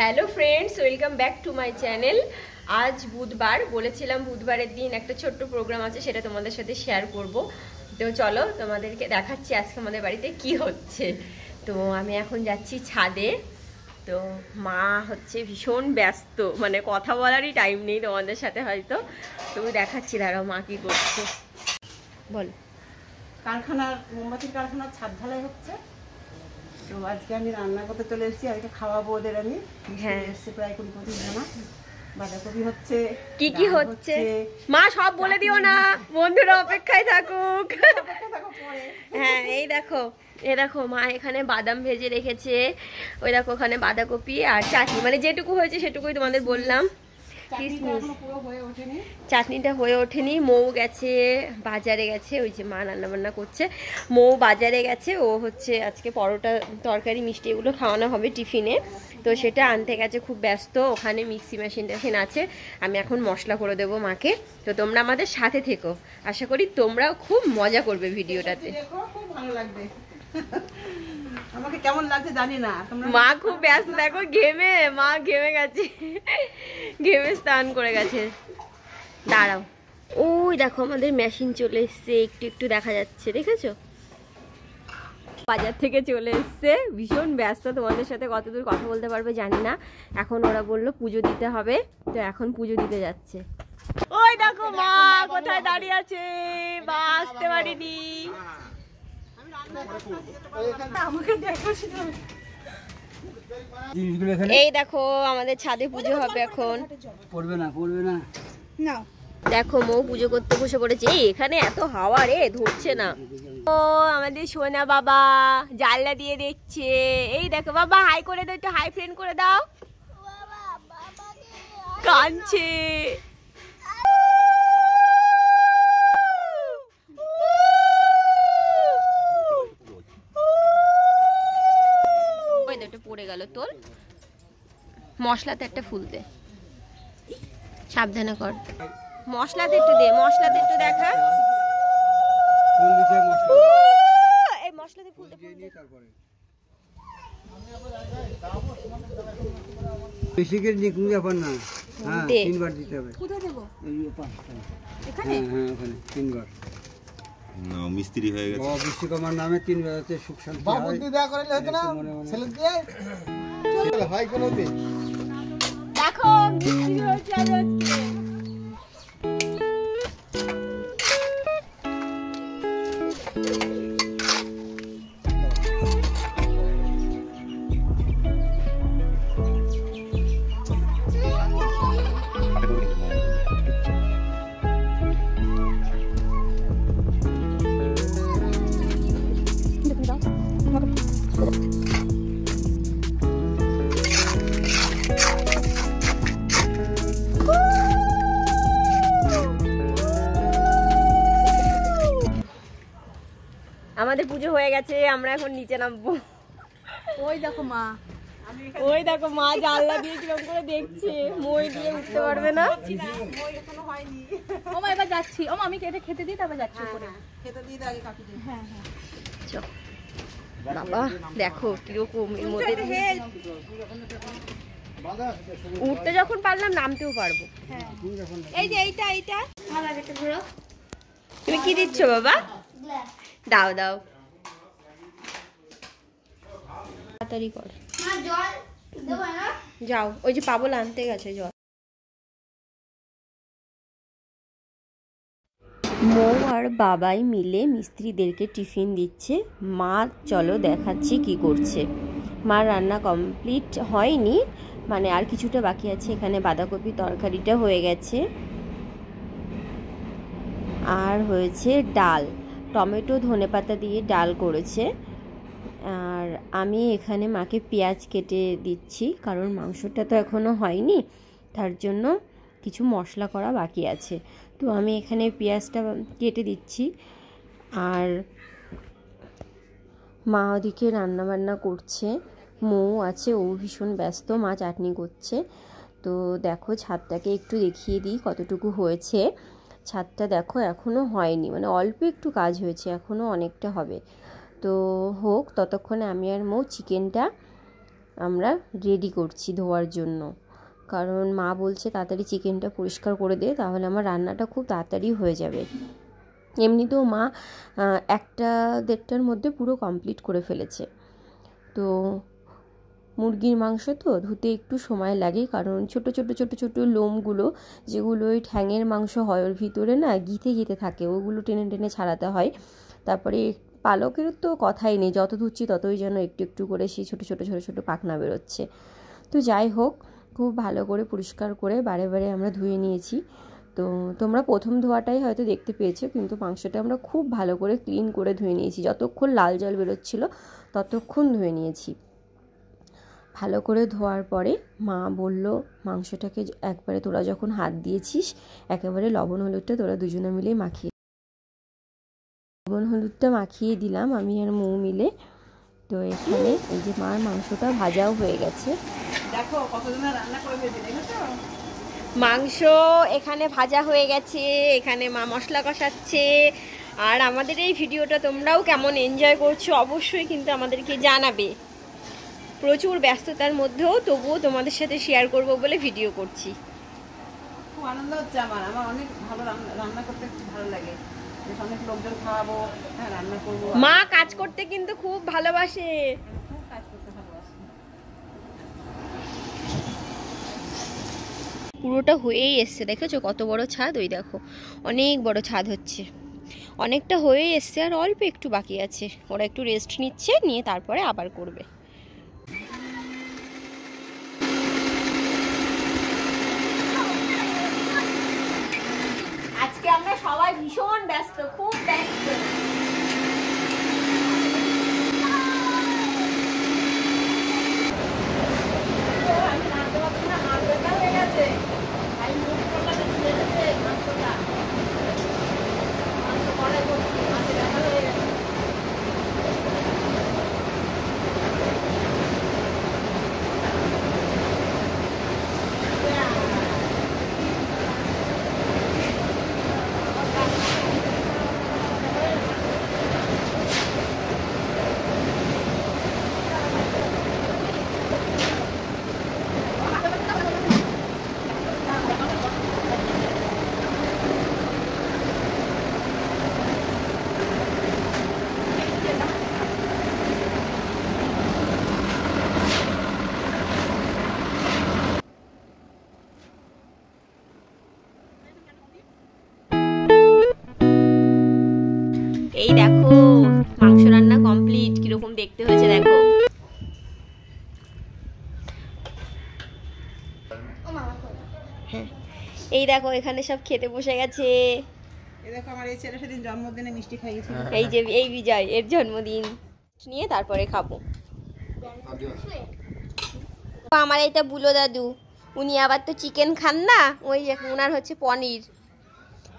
Hello friends welcome back to my channel আজ বুধবার, বলেছিলাম বুধবারের দিন একটা ছোট্ট প্রোগ্রাম আছে, সেটা তোমাদের সাথে শেয়ার করব। তো চলো, তোমাদেরকে দেখাচ্ছি আজকে আমাদের বাড়িতে কি হচ্ছে। তো আমি এখন যাচ্ছি ছাদে। তো মা হচ্ছে ভীষণ ব্যস্ত মানে কথা বলারই টাইম নেই তোমাদের সাথে হয়তো। তুমি দেখাচ্ছি, দাঁড়াও, মা কি করছে। বল। কারখানার, মোমবাতির কারখানার ছাদ ঢালাই হচ্ছে। তো আজকে আমি রান্না করতে চলে এসেছি। আজকে খাওয়াবো ওদের আমি। হ্যাঁ। এসছে প্রায় কুড়ি পঁচিশ জানা। বাঁধাকপি হচ্ছে কি কি হচ্ছে? মা সব বলে দিও না। বন্ধুরা অপেক্ষায় থাকুক। হ্যাঁ এই দেখো এ দেখো মা এখানে বাদাম ভেজে রেখেছে। ওই দেখো ওখানে বাঁধাকপি আর চাটনি। মানে যেটুকু হয়েছে সেটুকুই তোমাদের বললাম। কিশমিশ হয়ে চাটনিটা হয়ে ওঠেনি। মৌ গেছে বাজারে গেছে ওই যে মা রান্না বান্না করছে। মৌ বাজারে গেছে ও হচ্ছে আজকে পরোটা তরকারি মিষ্টি এগুলো খাওয়ানো হবে টিফিনে। তো সেটা আনতে গেছে খুব ব্যস্ত। ওখানে মিক্সি মেশিন টেশিন আছে। আমি এখন মশলা করে দেবো মাকে। তো তোমরা আমাদের সাথে থেকো। আশা করি তোমরাও খুব মজা করবে ভিডিওটাতে। খুব ভালো লাগবে। আমাকে কেমন লাগছে জানি না মা খুব ব্যস্ত, দেখো ঘেমে, মা ঘেমে গেছে। ঘেমে স্নান করে গেছে। দাঁড়াও। ওই দেখো আমাদের মেশিন চলে এসছে, একটু একটু দেখা যাচ্ছে, দেখেছ? বাজার থেকে চলে এসছে। ভীষণ ব্যস্ত, তোমাদের সাথে কতদূর কথা বলতে পারবে জানি না। এখন ওরা বলল পুজো দিতে হবে, তো এখন পুজো দিতে যাচ্ছে। ওই দেখো মা কোথায় দাঁড়িয়ে আছে, মা আসতে পারিনি আমাকে দেখো শুধু জিনিসগুলো এখানে এই দেখো আমাদের ছাদে পুজো হবে এখন। পড়বে না পড়বে না। না দেখো মৌ পুজো করতে বসে পড়েছে। এখানে এত হাওয়া রে ধরছে না। ও আমাদের সোনা বাবা জানলা দিয়ে দেখছে। এই দেখো বাবা হাই করে দাও একটু হাই ফ্রেন্ড করে দাও। কাঁদছে ওই দেখো, এটা তোর মশলাতে একটা ফুল দে। সাবধানে কর। মশলাতে একটু দে মশলাতে একটু দেখা। ফুল দিতে মশলা। এই মশলাতে ফুল দে ফুল দে। তারপরে। বেশি করে না। হ্যাঁ তিনবার দিতে হবে। কোথায় দেবো? এখানে? হ্যাঁ হ্যাঁ ওখানে তিনবার। না মিস্ত্রি হয়ে গেছে। ও বিশ্বকর্মার নামে তিনবার হচ্ছে সুখ শান্তি দেওয়া করলে হতো না? ছেলে দিয়ে? হয় কোনোতে দেখো বৃষ্টি হয়েছে আজকে। পুজো হয়ে গেছে আমরা এখন নিচে নামবো। ওই দেখো মা। ওই দেখো মা জানলা দিয়ে কীরকম করে দেখছে মই দিয়ে উঠতে পারবে না। ও মা এবার যাচ্ছি। ও মা আমি কেটে খেতে দিই তারপর যাচ্ছি উপরে। খেতে দিয়ে দাও আগে কাকুকে হ্যাঁ হ্যাঁ। চল। বাবা দেখো কীরকম এর মধ্যে। উঠতে যখন পারলাম নামতেও পারব। এই যে এইটা এইটা। তুমি কি দিচ্ছ বাবা? দাও দাও। তাড়াতাড়ি কর। যাও ওই যে পাবল আনতে গেছে জল। মৌ আর বাবাই মিলে মিস্ত্রিদেরকে টিফিন দিচ্ছে। মা চলো দেখাচ্ছি কি করছে। মা রান্না কমপ্লিট হয়নি মানে আর কিছুটা বাকি আছে। এখানে বাঁধাকপি তরকারিটা হয়ে গেছে। আর হয়েছে ডাল। টমেটো ধনেপাতা দিয়ে ডাল করেছে। আর আমি এখানে মাকে পেঁয়াজ কেটে দিচ্ছি, কারণ মাংসটা তো এখনও হয়নি। তার জন্য কিছু মশলা করা বাকি আছে। তো আমি এখানে পেঁয়াজটা কেটে দিচ্ছি। আর মা ওদিকে রান্নাবান্না করছে। মৌ আছে, ও ভীষণ ব্যস্ত, মা চাটনি করছে। তো দেখো, ছাদটাকে একটু দেখিয়ে দিই কতটুকু হয়েছে। ছাদটা দেখো এখনও হয়নি মানে অল্প একটু কাজ হয়েছে এখনও অনেকটা হবে। তো হোক, ততক্ষণে আমি আর মৌ চিকেনটা আমরা রেডি করছি ধোয়ার জন্য। কারণ মা বলছে তাড়াতাড়ি চিকেনটা পরিষ্কার করে দে, তাহলে আমার রান্নাটা খুব তাড়াতাড়ি হয়ে যাবে। এমনিতেও মা একটা দেড়টার মধ্যে পুরো কমপ্লিট করে ফেলেছে। তো মুরগির মাংস তো ধুতে একটু সময় লাগে, কারণ ছোট ছোট ছোট ছোট লোমগুলো, যেগুলো ওই ঠ্যাঙের মাংস হয় ওর ভিতরে না, গিথে গিথে থাকে, ওগুলো টেনে টেনে ছাড়াতে হয়। তারপরে পালকের তো কথাই নেই যত ধুচ্ছি ততই যেন একটু একটু করে সেই ছোটো ছোটো ছোটো ছোটো পাখনা বেরোচ্ছে। তো যাই হোক, খুব ভালো করে পরিষ্কার করে বারে বারে আমরা ধুয়ে নিয়েছি। তো তোমরা প্রথম ধোয়াটাই হয়তো দেখতে পেয়েছ, কিন্তু মাংসটা আমরা খুব ভালো করে ক্লিন করে ধুয়ে নিয়েছি। যতক্ষণ লাল জল বেরোচ্ছিল, ততক্ষণ ধুয়ে নিয়েছি। ভালো করে ধোয়ার পরে মা বলল, মাংসটাকে একবারে তোরা যখন হাত দিয়েছিস, একেবারে লবণ হলুদটা তোরা দুজনে মিলেই মাখিয়ে লবণ হলুদটা মাখিয়ে দিলাম আমি আর মৌ মিলে। তো এখানে এই যে মার মাংসটা ভাজাও হয়ে গেছে। দেখো কতজনের রান্না করে মাংস এখানে ভাজা হয়ে গেছে এখানে মা মশলা কষাচ্ছে। আর আমাদের এই ভিডিওটা তোমরাও কেমন এনজয় করছ অবশ্যই কিন্তু আমাদেরকে জানাবে। প্রচুর ব্যস্ততার মধ্যেও তবুও তোমাদের সাথে শেয়ার করব বলে ভিডিও করছি। খুব আনন্দ হচ্ছে আমার। আমার অনেক ভালো রান্না করতে ভালো লাগে। অনেক লোকজন খাওয়াবো হ্যাঁ রান্না করব। মা কাজ করতে কিন্তু খুব ভালোবাসে। খুব কাজ করতে ভালোবাসি। পুরোটা হয়েই এসছে দেখেছ? কত বড় ছাদ? ওই দেখো অনেক বড় ছাদ হচ্ছে। অনেকটা হয়েই এসছে আর অল্প একটু বাকি আছে। ওরা একটু রেস্ট নিচ্ছে নিয়ে তারপরে আবার করবে। আমরা সবাই ভীষণ ব্যস্ত দেখো এখানে সব খেতে বসে গেছে। এই দেখো আমার এই ছেলে সেদিন জন্মদিনে মিষ্টি খাইয়েছিল। এই যে এই বিজয় এর জন্মদিন। নিয়ে তারপরে খাব। আমার এটা বুলো দাদু। উনি আবার তো চিকেন খান না ওই ওনার হচ্ছে পনির।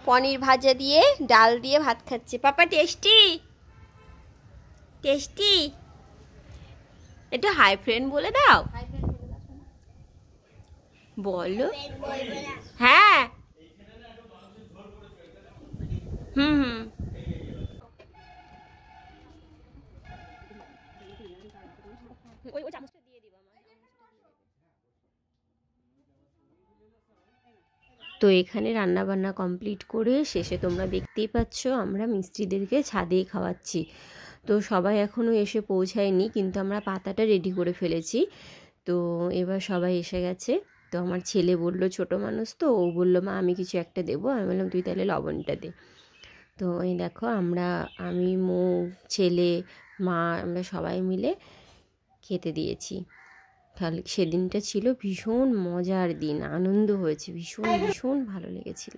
পনির ভাজা দিয়ে ডাল দিয়ে ভাত খাচ্ছে। পাপা টেস্টি টেস্টি একটু হাই ফ্রেন্ড বলে দাও। বলো। হ্যাঁ। হুম হুম। ওই ওই চামচটা দিয়ে দিবা তো এখানে রান্না বান্না কমপ্লিট করে শেষে তোমরা দেখতেই পাচ্ছ আমরা মিস্ত্রিদেরকে ছাদেই খাওয়াচ্ছি। তো সবাই এখনও এসে পৌঁছায়নি কিন্তু আমরা পাতাটা রেডি করে ফেলেছি। তো এবার সবাই এসে গেছে। তো আমার ছেলে বলল, ছোট মানুষ তো? ও বলল, মা, আমি কিছু একটা দেবো। আমি বললাম, তুই তাহলে লবণটা দে। তো এই দেখো আমরা, আমি, মো, ছেলে, মা, আমরা সবাই মিলে খেতে দিয়েছি। তাহলে সেদিনটা ছিল ভীষণ মজার দিন, আনন্দ হয়েছে, ভীষণ ভীষণ ভালো লেগেছিল।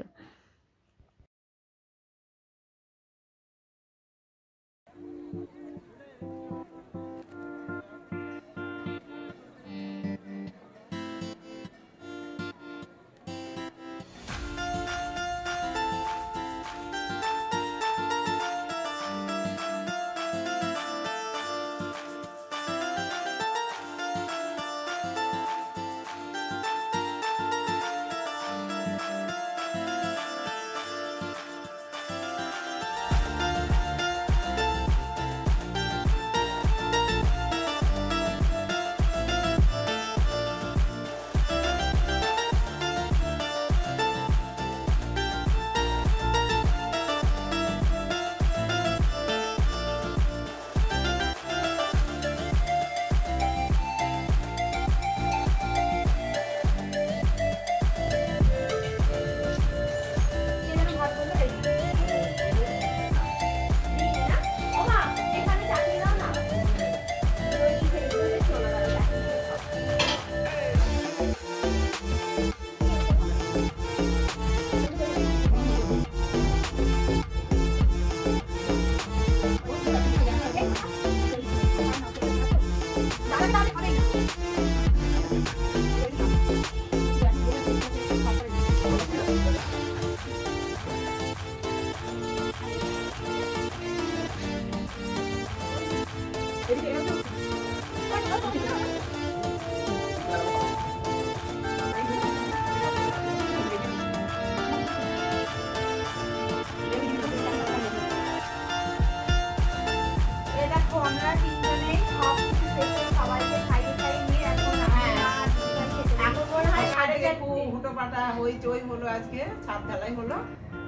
হলো আজকে ছাদ ঢালাই হলো।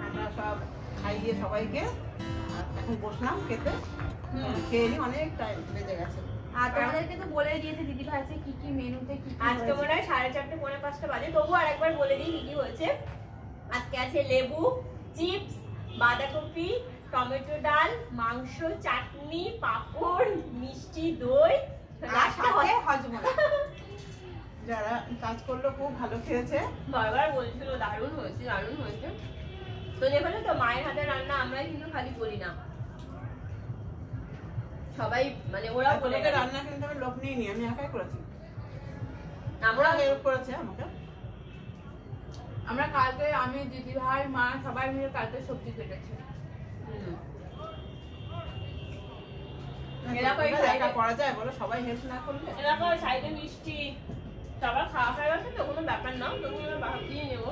আমরা সব খাইয়ে সবাইকে এখন বসলাম খেতে। খেয়ে নি অনেক টাইম বেজে গেছে। আর তোমাদেরকে তো বলে দিয়েছে দিদি ভাই আজকে কি কি মেনুতে কি কি আজকে মনে হয় সাড়ে চারটে পৌনে পাঁচটা বাজে তবু আরেকবার বলে দিই কি কি হয়েছে। আজকে আছে লেবু চিপস বাঁধাকপি টমেটো ডাল মাংস চাটনি পাঁপড় মিষ্টি দই। হজমোলা। যারা কাজ করল খুব ভালো খেয়েছে। বারবার বলছিল দারুণ হয়েছে দারুণ হয়েছে। তো তো মায়ের হাতে রান্না আমরা কিন্তু খালি করি না। সবাই মানে ওরা বলে রান্না কিন্তু আমি লোক নিয়ে নি আমি একাই করেছি। আমরা হেল্প করেছে আমাকে? আমরা কালকে আমি দিদি ভাই মা সবাই মিলে কালকে সবজি কেটেছি। এরকম একা করা যায় বলো সবাই হেল্প না করলে? এরকম সাইডে মিষ্টি? সবার খাওয়া হয়ে গেছে তো কোনো ব্যাপার না। নেব।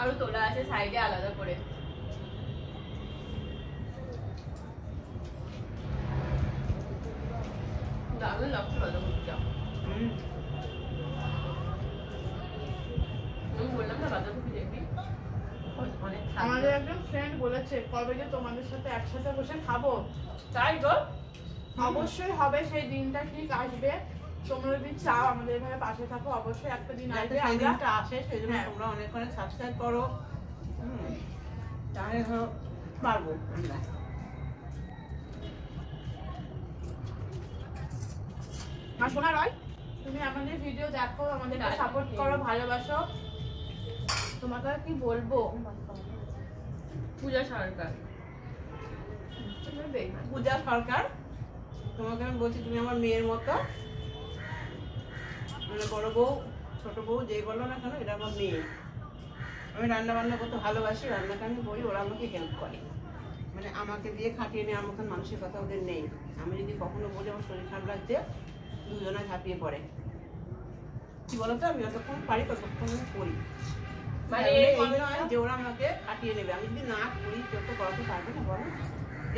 আরও তোলা আছে সাইডে আলাদা করে। দারুণ লাগছে। বললাম না বাঁধাকপি দেখবি? আমাদের একজন ফ্রেন্ড বলেছে কবে যে তোমাদের সাথে একসাথে বসে খাব। তাই গো অবশ্যই হবে সেই দিনটা ঠিক আসবে। তোমরা যদি চাও আমাদের এভাবে পাশে থাকো অবশ্যই একটা দিন আসবে। সেই দিনটা আসে সেই জন্য হ্যাঁ। তোমরা অনেক অনেক সাবস্ক্রাইব করো তাহলে পারব আমরা। আর শোনা রয় তুমি আমাদের ভিডিও দেখো আমাদেরকে সাপোর্ট করো ভালোবাসো। তোমাকে কি বলব? পূজা সরকার। পূজা সরকার। তোমাকে আমি বলছি তুমি আমার মেয়ের মতো। মানে বড় বউ ছোট বউ যেই বলো না কেন এটা আমার মেয়ে। আমি রান্না বান্না করতে ভালোবাসি রান্নাটা আমি করি ওরা আমাকে হেল্প করে। মানে আমাকে দিয়ে খাটিয়ে নেওয়ার মতন মানুষের কথা ওদের নেই। আমি যদি কখনো বলি আমার শরীর খারাপ লাগছে দুজনে ঝাঁপিয়ে পড়ে। কি বলতো আমি যতক্ষণ পারি ততক্ষণ আমি করি। মানে মানে এই নয় যে ওরা আমাকে খাটিয়ে নেবে। আমি যদি না করি কেউ তো করাতে পারবে না বলো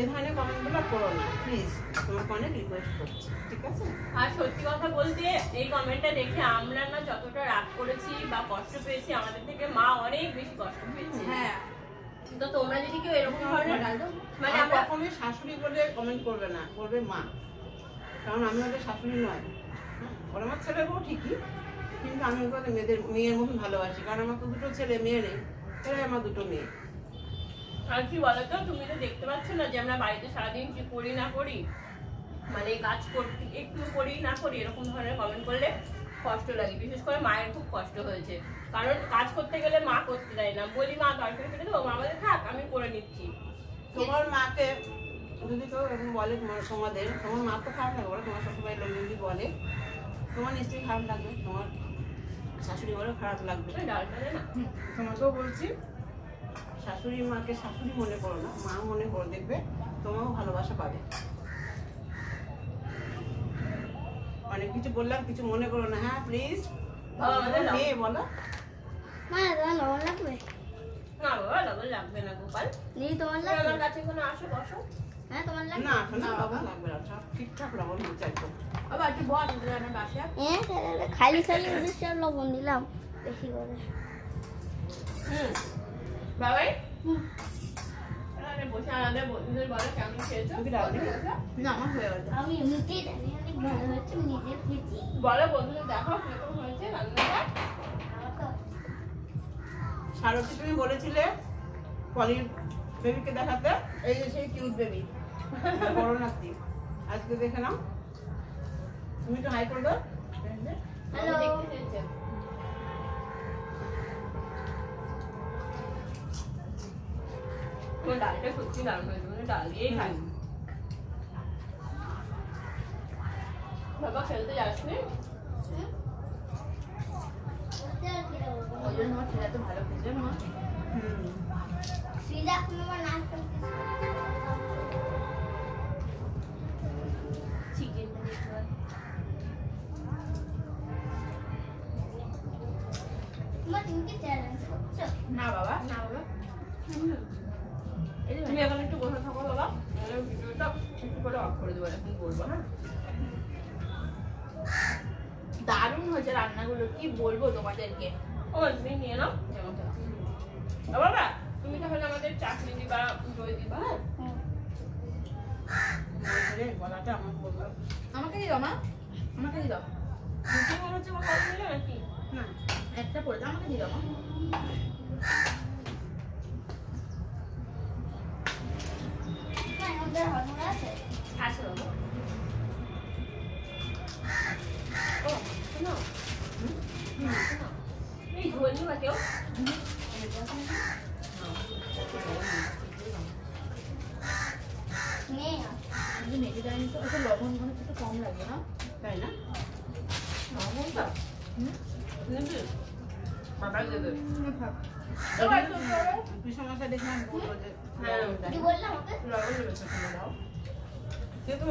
এ ধরনের কমেন্টগুলো করো না প্লিজ তোমাকে অনেক রিকোয়েস্ট করছি ঠিক আছে? আর সত্যি কথা বলতে এই কমেন্টটা দেখে আমরা না যতটা রাগ করেছি বা কষ্ট পেয়েছি আমাদের থেকে মা অনেক বেশি কষ্ট পেয়েছে। হ্যাঁ। তো তোমরা যদি কেউ এরকম ধরনের মানে আমরা শাশুড়ি বলে কমেন্ট করবে না করবে মা। কারণ আমি ওদের শাশুড়ি নয়। ওরা আমার ছেলে বউ ঠিকই কিন্তু আমি ওদের মেয়েদের মেয়ের মতন ভালোবাসি কারণ আমার তো দুটো ছেলে মেয়ে নেই এরাই আমার দুটো মেয়ে। আর কি বলতো? তুমি তো দেখতে পাচ্ছ না যে আমরা বাড়িতে সারাদিন কি করি না করি? মানে কাজ করতে একটু করি না করি এরকম ধরনের কমেন্ট করলে কষ্ট লাগে। বিশেষ করে মায়ের খুব কষ্ট হয়েছে। কারণ কাজ করতে গেলে মা করতে দেয় না। বলি মা তরকারি ফেলে দেবো মা বলে থাক আমি করে নিচ্ছি। তোমার মাকে যদি কেউ এরকম বলে তোমার তোমাদের তোমার মা তো খারাপ লাগবে বলো তোমার শ্বশুরবাড়ির লোক যদি বলে তোমার নিশ্চয়ই খারাপ লাগবে তোমার শাশুড়ি বলেও খারাপ লাগবে। তোমাকেও বলছি শাশুড়ি মাকে শাশুড়ি মনে করো না মা মনে করো দেখবে তোমারও ভালোবাসা পাবে। অনেক কিছু বললাম কিছু মনে করো না হ্যাঁ প্লিজ বলো? লাগবে? না বাবা লবণ লাগবে না গোপাল। নেই তোমার তুমি লাগবে? আমার কাছে কোনো আসো বসো। হ্যাঁ তোমার লাগবে? না শোনা বাবা লাগবে না সব ঠিকঠাক লবণ হচ্ছে একদম। বাবা একটু বল ওদের রান্নার বাসা হ্যাঁ? খালি খালি ওদের সব লবণ দিলাম বেশি করে। হুম। বাবাই? বসে আমাদের বন্ধুদের বলো কেমন খেয়েছো? না আমার হয়ে গেছে। আমি এমনিতেই জানি অনেক ভালো হচ্ছে নিজে খুঁজি বলো বন্ধুদের দেখো কীরকম হয়েছে রান্নাটা। সারথী তুমি বলেছিলে পলির বেবিকে দেখাতে। এই যে সেই কিউট বেবি বড় নাতি। আজকে দেখে নাও। তুমি তো হাই করে দাও হ্যালো দেখতে চেয়েছে তোমার ডালটা সত্যি দারুণ হয়েছে মানে ডাল দিয়েই খাই বাবা খেলতে যাসনি ওই জন্য আমার ছেলে এত ভালো বুঝলেন মা শ্রীজা তুমি আমার নাচ করতে চিকেনটা দেখতে পারি তোমার তুমি কি চ্যালেঞ্জ করছ না বাবা না বাবা তুমি বলব হ্যাঁ? দারুণ হয়েছে রান্নাগুলো কি বলব তোমাদেরকে? ও তুমি নিয়ে নাও। বাবা তুমি তাহলে আমাদের চাটনি দিবা দই দিবা হ্যাঁ? গলাটা আমার বলল। আমাকে দিয়ে দাও মা। আমাকে দিয়ে দাও। মনে হচ্ছে আমার কত নিলে নাকি? না একটা পড়ে দাও আমাকে দিয়ে দাও মা। আছে। আছে বাবা।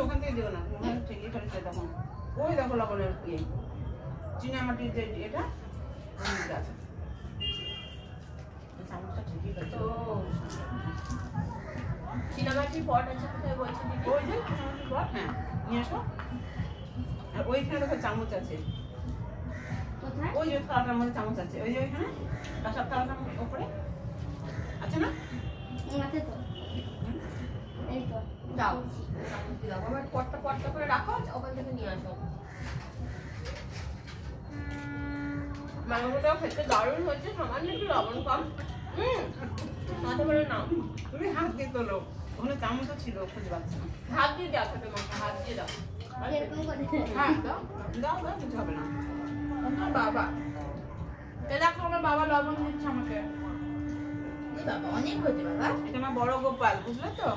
ওখান থেকে দিও না ওখানে ঠিকই করেছে তখন ওই দেখো লবণের ইয়ে। চিনামাটির যে এটা আছে তো চিনামাটির পট আছে কোথায় বলছে ওই যে চিনামাটির বট হ্যাঁ নিয়ে এসো আর ওইখানে দেখো চামচ আছে। ওই যে থালাটার মধ্যে চামচ আছে। ওই যে ওইখানে কাঁসার থালাটার উপরে। আছে না? আছে তো। এই তো। দাও দাও আমার পটটা পটটা করে রাখো ওখান থেকে নিয়ে আসো মাংসটাও খেতে দারুণ হয়েছে সামান্য একটু লবণ কম হুম হাত দিয়ে তোলো ওখানে চামচও ছিল খুঁজে পাচ্ছি হাত দিয়ে দাও হাত দিয়ে দাও হ্যাঁ দাও দাও দাও কিছু না আমার বাবা দেখো আমার বাবা লবণ দিচ্ছে আমাকে অনেক হয়েছে বাবা। এটা আমার বড় গোপাল, বুঝলে তো?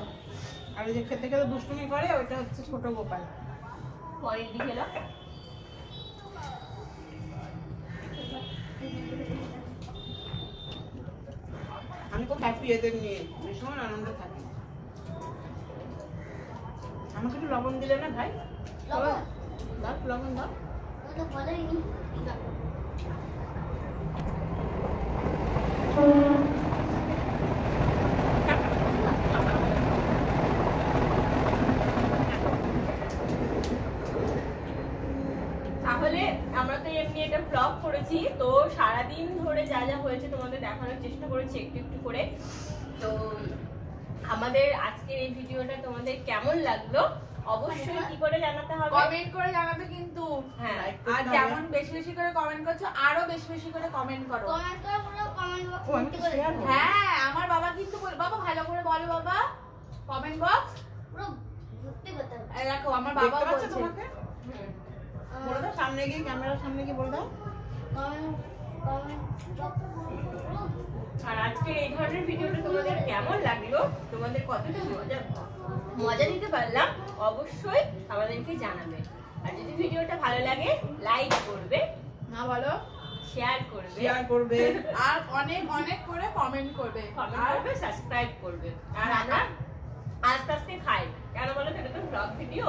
আর ওই যে খেতে খেতে দুষ্টুমি করে ওইটা হচ্ছে ছোট গোপাল। পরের দিকে আমি খুব হ্যাপি এদের নিয়ে ভীষণ আনন্দ থাকি। আমাকে একটু লবণ দিলে না ভাই? লবণ? দাও লবণ দাও। বলেনি। তাহলে আমরা তো এমনি এটা ব্লগ করেছি তো সারাদিন ধরে যা যা হয়েছে তোমাদের দেখানোর চেষ্টা করেছি একটু একটু করে। তো আমাদের আজকের এই ভিডিওটা তোমাদের কেমন লাগল? অবশ্যই কি করে জানাতে হবে? কমেন্ট করে জানাবে কিন্তু। হ্যাঁ আর যেমন বেশি বেশি করে কমেন্ট করছ আরও বেশি বেশি করে কমেন্ট করো। কমেন্ট করে পুরো কমেন্ট বক্স করে। হ্যাঁ আমার বাবা কিন্তু বল বাবা ভালো করে বলো বাবা। কমেন্ট বক্স পুরো ভর্তি করতে হবে। দেখো আমার বাবা বলছে। তোমাকে? বলে দাও সামনে গিয়ে ক্যামেরার সামনে গিয়ে বলে দাও। আর আজকের এই ধরনের ভিডিওটা তোমাদের কেমন লাগল? তোমাদের কতটা মজা মজা দিতে পারলাম? অবশ্যই আমাদেরকে জানাবে। আর যদি ভিডিওটা ভালো লাগে লাইক করবে না বলো শেয়ার করবে শেয়ার করবে আর অনেক অনেক করে কমেন্ট করবে। কমেন্ট আর করবে সাবস্ক্রাইব করবে। আর আমরা আস্তে আস্তে খাই কেন বলো সেটা তো ব্লগ ভিডিও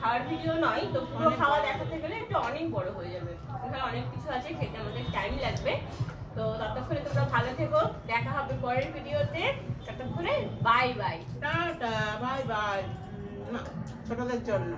খাওয়ার ভিডিও নয় তো পুরো খাওয়া দেখাতে গেলে একটু অনেক বড় হয়ে যাবে। এখানে অনেক কিছু আছে খেতে আমাদের টাইম লাগবে। তো ততক্ষণে তোমরা ভালো থেকো। দেখা হবে পরের ভিডিওতে ততক্ষণে bye bye tata bye bye ছোটদের জন্য।